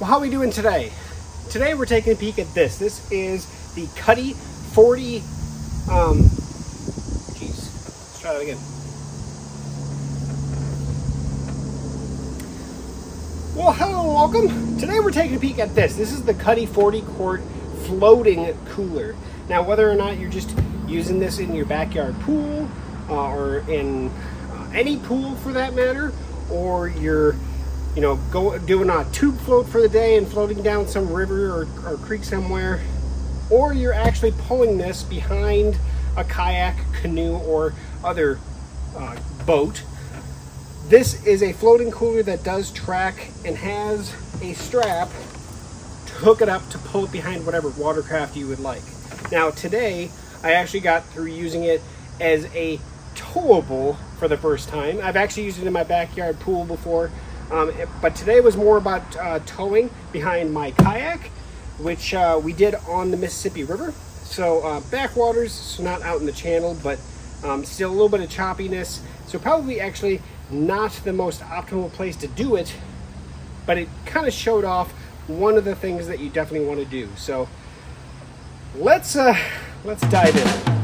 Well, how are we doing today? Today we're taking a peek at this. This is the Cuddy 40, um, jeez, let's try that again. Well, hello welcome. Today we're taking a peek at this. This is the Cuddy 40 quart floating cooler. Now, whether or not you're just using this in your backyard pool uh, or in uh, any pool for that matter, or you're you know, go doing a tube float for the day and floating down some river or, or creek somewhere, or you're actually pulling this behind a kayak, canoe, or other uh, boat. This is a floating cooler that does track and has a strap to hook it up to pull it behind whatever watercraft you would like. Now today, I actually got through using it as a towable for the first time. I've actually used it in my backyard pool before, um, but today was more about uh, towing behind my kayak, which uh, we did on the Mississippi River. So uh, backwaters, so not out in the channel, but um, still a little bit of choppiness. So probably actually not the most optimal place to do it, but it kind of showed off one of the things that you definitely want to do. So let's uh, let's dive in.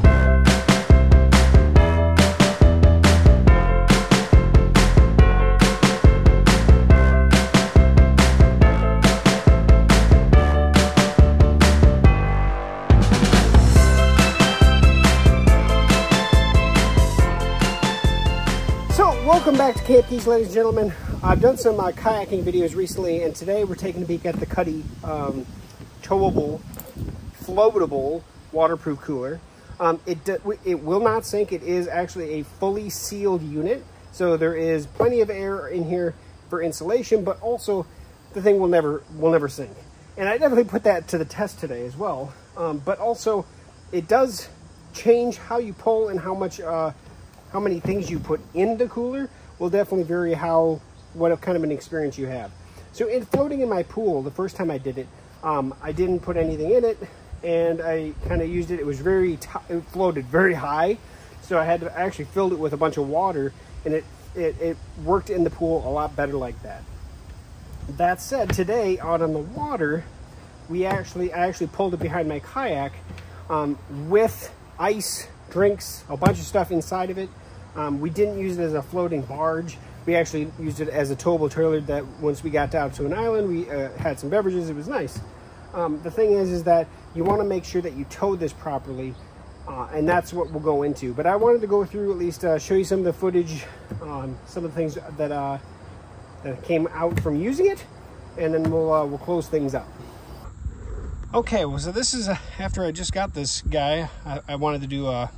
Welcome back to Camp Geeks, ladies and gentlemen. I've done some uh, kayaking videos recently, and today we're taking a peek at the Cuddy um, towable, floatable, waterproof cooler. Um, it, it will not sink. It is actually a fully sealed unit, so there is plenty of air in here for insulation, but also the thing will never will never sink. And I definitely put that to the test today as well. Um, but also, it does change how you pull and how much uh, how many things you put in the cooler will definitely vary how what kind of an experience you have. So in floating in my pool, the first time I did it, um, I didn't put anything in it, and I kind of used it. It was very it floated very high, so I had to actually filled it with a bunch of water, and it it, it worked in the pool a lot better like that. That said, today out on the water, we actually I actually pulled it behind my kayak um, with ice, drinks, a bunch of stuff inside of it, um, we didn't use it as a floating barge. We actually used it as a towable trailer that once we got down to an island, we uh, had some beverages. It was nice. Um, the thing is, is that you want to make sure that you tow this properly, uh, and that's what we'll go into. But I wanted to go through at least uh, show you some of the footage, um, some of the things that uh, that came out from using it, and then we'll uh, we'll close things up. Okay, well, so this is uh, after I just got this guy. I, I wanted to do a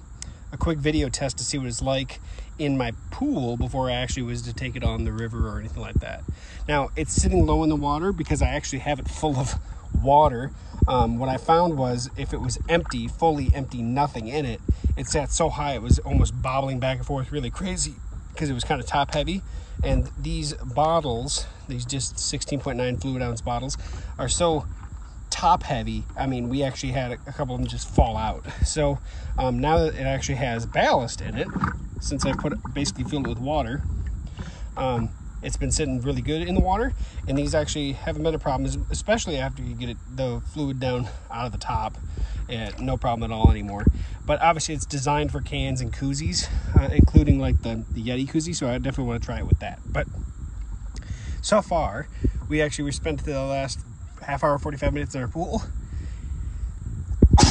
a quick video test to see what it's like in my pool before I actually was to take it on the river or anything like that. Now, it's sitting low in the water because I actually have it full of water. Um, what I found was if it was empty, fully empty, nothing in it, it sat so high it was almost bobbling back and forth really crazy because it was kind of top heavy. And these bottles, these just 16.9 fluid ounce bottles, are so top heavy, I mean, we actually had a, couple of them just fall out. So um, now that it actually has ballast in it, since I put it, basically filled it with water, um, it's been sitting really good in the water. And these actually haven't been a problem, especially after you get it, the fluid down out of the top. No problem at all anymore. But obviously, it's designed for cans and koozies, uh, including like the, the Yeti koozie. So I definitely want to try it with that. But so far, we actually we spent the last half hour, 45 minutes in our pool.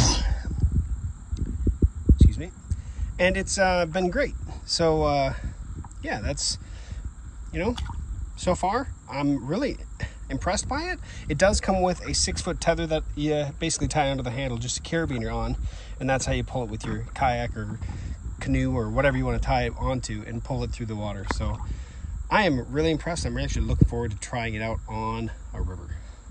Excuse me. And it's uh, been great. So, uh, yeah, that's, you know, so far, I'm really impressed by it. It does come with a six foot tether that you basically tie onto the handle, just a carabiner on, and that's how you pull it with your kayak or canoe or whatever you want to tie it onto and pull it through the water. So I am really impressed. I'm actually looking forward to trying it out on a river.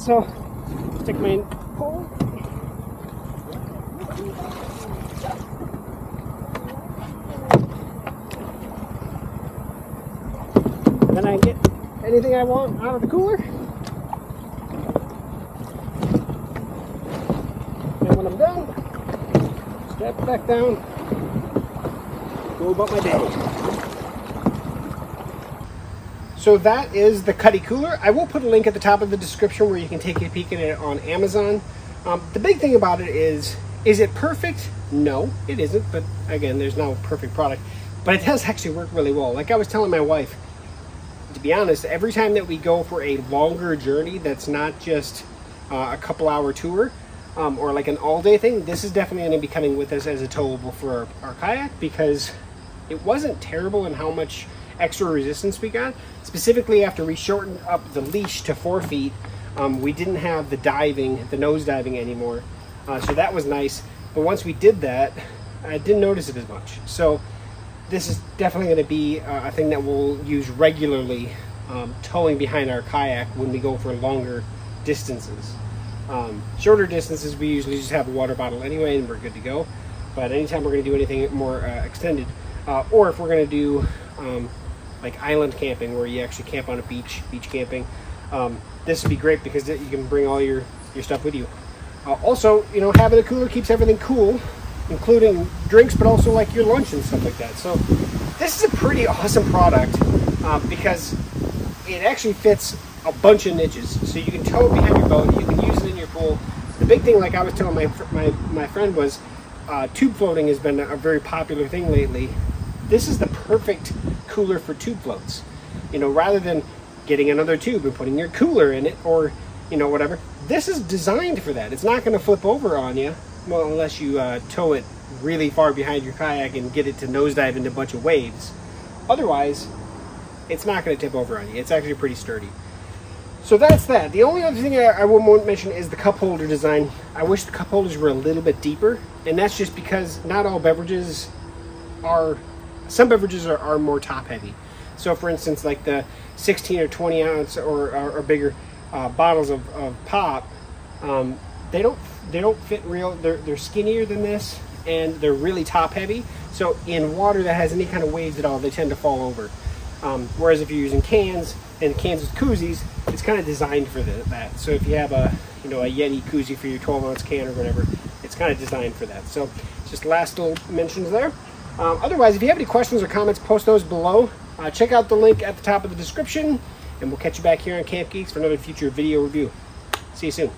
So, stick my pole. Then I get anything I want out of the cooler. And when I'm done, step back down, go about my day. So that is the Cuddy Cooler. I will put a link at the top of the description where you can take a peek at it on Amazon. Um, the big thing about it is, is it perfect? No, it isn't. But again, there's no perfect product. But it does actually work really well. Like I was telling my wife, to be honest, every time that we go for a longer journey that's not just uh, a couple hour tour um, or like an all day thing, this is definitely going to be coming with us as a towable for our, our kayak because it wasn't terrible in how much extra resistance we got. Specifically after we shortened up the leash to four feet, um, we didn't have the diving, the nose diving anymore. Uh, so that was nice. But once we did that, I didn't notice it as much. So this is definitely going to be uh, a thing that we'll use regularly um, towing behind our kayak when we go for longer distances. Um, shorter distances, we usually just have a water bottle anyway and we're good to go. But anytime we're going to do anything more uh, extended, uh, or if we're going to do um, like island camping where you actually camp on a beach, beach camping. Um, this would be great because you can bring all your, your stuff with you. Uh, also, you know, having a cooler keeps everything cool, including drinks, but also like your lunch and stuff like that. So this is a pretty awesome product um, because it actually fits a bunch of niches. So you can tow it behind your boat, you can use it in your pool. The big thing, like I was telling my, my, my friend, was uh, tube floating has been a very popular thing lately. This is the perfect cooler for tube floats. You know, rather than getting another tube and putting your cooler in it or, you know, whatever. This is designed for that. It's not going to flip over on you, well, unless you uh, tow it really far behind your kayak and get it to nosedive into a bunch of waves. Otherwise, it's not going to tip over on you. It's actually pretty sturdy. So that's that. The only other thing I, I will mention is the cup holder design. I wish the cup holders were a little bit deeper, and that's just because not all beverages are some beverages are, are more top heavy. So for instance, like the 16 or 20 ounce or, or, or bigger uh, bottles of, of pop, um, they don't they don't fit real. They're they're skinnier than this, and they're really top heavy. So in water that has any kind of waves at all, they tend to fall over. Um, whereas if you're using cans and cans with koozies, it's kind of designed for the, that. So if you have a you know a Yeti koozie for your 12 ounce can or whatever, it's kind of designed for that. So just last little mentions there. Um, otherwise, if you have any questions or comments, post those below. Uh, check out the link at the top of the description, and we'll catch you back here on Camp Geeks for another future video review. See you soon.